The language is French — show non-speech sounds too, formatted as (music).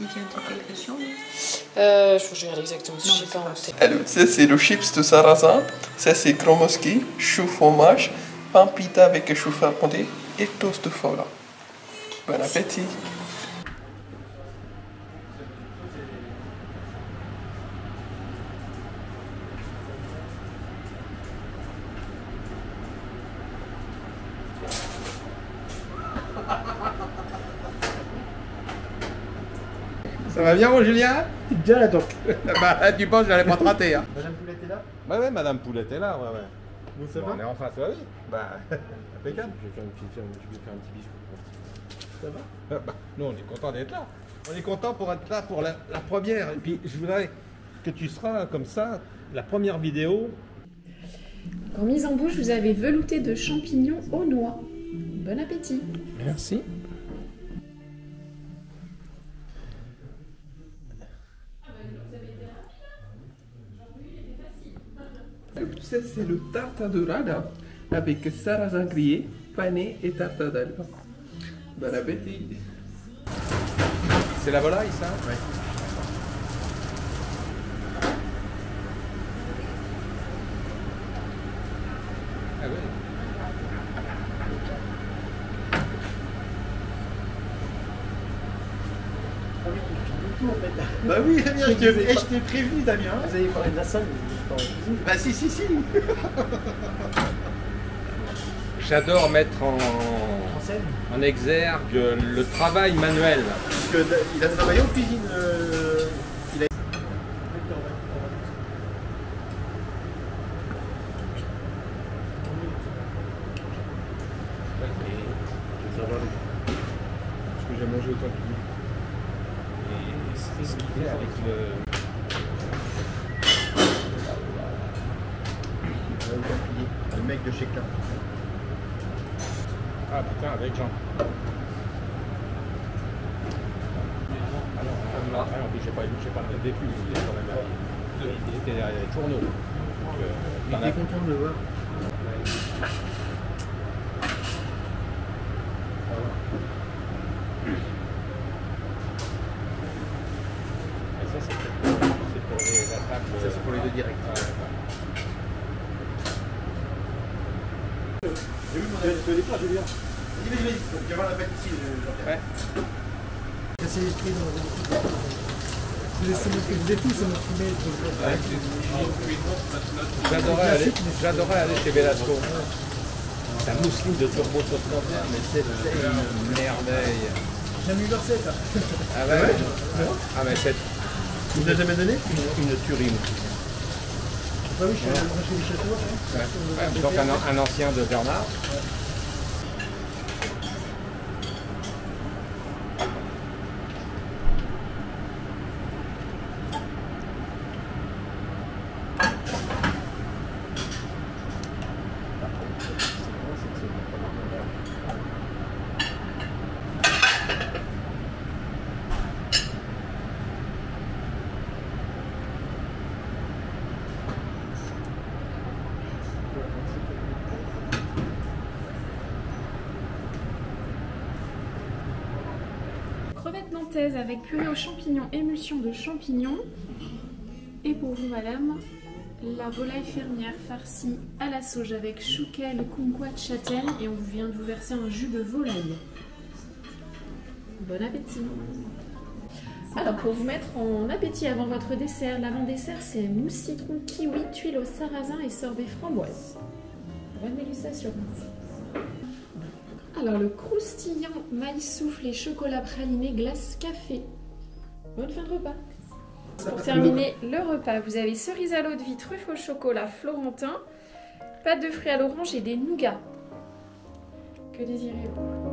Il vient de quelle région Euh, je je regarde exactement j'ai mais pas c'est en tête. Alors, ça c'est le chips de sarrasin, ça c'est chromoski, chou fromage, pain pita avec chou fermenté et toast de foie. Bon appétit Ça va bien, mon Julien Bien là donc. (laughs) bah, tu penses que j'allais pas te (laughs) rater. Hein. Madame Poulette est là Ouais, ouais, Madame Poulette est là, ouais, ouais. Vous ça Bon, va on est en face, ouais, oui. Bah, (laughs) impeccable. Je vais faire, une petite, je vais faire un petit biscuit. Ça va Ah, bah, nous, on est content d'être là. On est content pour être là pour la, la première. Et puis, je voudrais que tu seras comme ça, la première vidéo. En mise en bouche, vous avez velouté de champignons aux noix. Bon appétit Merci. Ça c'est le tartare de rada avec sarrasin grillé, pané et tartare d'albe. Bon appétit C'est la volaille, ça? Ouais. Ah oui. Ah oui, il filme tout en fait. Bah oui, Damien, je t'ai eh, je t'ai prévenu, Damien. Vous avez parlé de la salle, Bah si, si, si. (laughs) J'adore mettre en, En scène en exergue le travail manuel. Parce qu'il a travaillé en cuisine. euh, il a... Parce que j'ai mangé autant que lui. Et c'est ce qu'il fait avec le. Le mec de chez Klein. Ah putain, avec Jean. Ah ah ah non, puis j'ai pas, j'ai pas le vécu, il est quand même. Il était à les tourneaux. Donc, euh, Il était content de le voir. Et ça, c'est pour, pour les attaques. Ça, c'est pour les deux directs. Ouais, ouais. J'ai vu mon avis. Tu veux des plats, Julien Vas-y, vas-y, vas-y. Tu vas voir la pâte ici, je Ouais. L'esprit dans Vous. J'adorais aller, j'adorais aller chez Velasco. La mousseline de Turbo 61, mais c'était une merveille. Leur set, ça. Ah ouais, Ah mais c'est Il l'a jamais donné une, une tuerie. Oui, je suis allé chez les châteaux. hein. Donc un, un ancien de Bernard. Nantaises avec purée aux champignons, émulsion de champignons. Et pour vous, madame, la volaille fermière farcie à la sauge avec chouquel, kumquat, châtaigne. Et on vient de vous verser un jus de volaille. Bon appétit alors pour vous mettre en appétit avant votre dessert, l'avant-dessert c'est mousse citron kiwi, tuile au sarrasin et sorbet framboise. Bonne dégustation. Alors le croustillant maïs soufflé, chocolat praliné, glace café. Bonne fin de repas. Pour terminer le repas, vous avez cerise à l'eau de vie, truffe au chocolat florentin, pâte de fruits à l'orange et des nougats. Que désirez-vous?